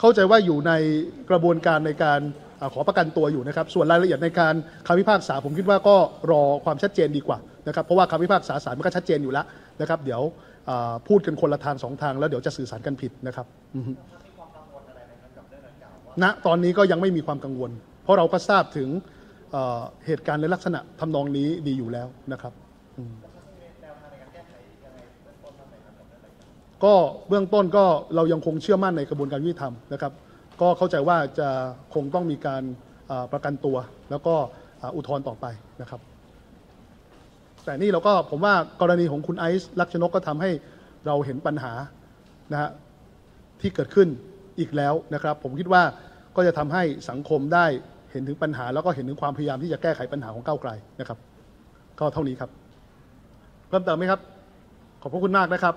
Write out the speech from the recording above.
เข้าใจว่าอยู่ในกระบวนการในการอาขอประกันตัวอยู่นะครับ ส่วนรายละเอียดในการคำพิพากษาผมคิดว่าก็รอความชัดเจนดีกว่านะครับ เพราะว่าคำพิพากษาศาลมันก็ชัดเจนอยู่แล้วนะครับ เดี๋ยวอ่าพูดกันคนละทางสองทาง แล้วเดี๋ยวจะสื่อสารกันผิดนะครับอือฮึณตอนนี้ก็ยังไม่มีความกังวล เพราะเราก็ทราบถึงเอ่อเหตุการณ์ในลักษณะทำนองนี้ดีอยู่แล้วนะครับอืม ก็เบื้องต้นก็เรายังคงเชื่อมั่นในกระบวนการยุติธรรมนะครับ ก็เข้าใจว่าจะคงต้องมีการประกันตัว แล้วก็อุทธรณ์ต่อไปนะครับ แต่นี่เราก็ผมว่ากรณีของคุณไอซ์ลักษณกก็ทำให้เราเห็นปัญหานะฮะที่เกิดขึ้นอีกแล้วนะครับ ผมคิดว่าก็จะทำให้สังคมได้เห็นถึงปัญหา แล้วก็เห็นถึงความพยายามที่จะแก้ไขปัญหาของก้าวไกลนะครับ ก็เท่านี้ครับ เพิ่มเติมไหมครับ ขอบพระคุณมากนะครับ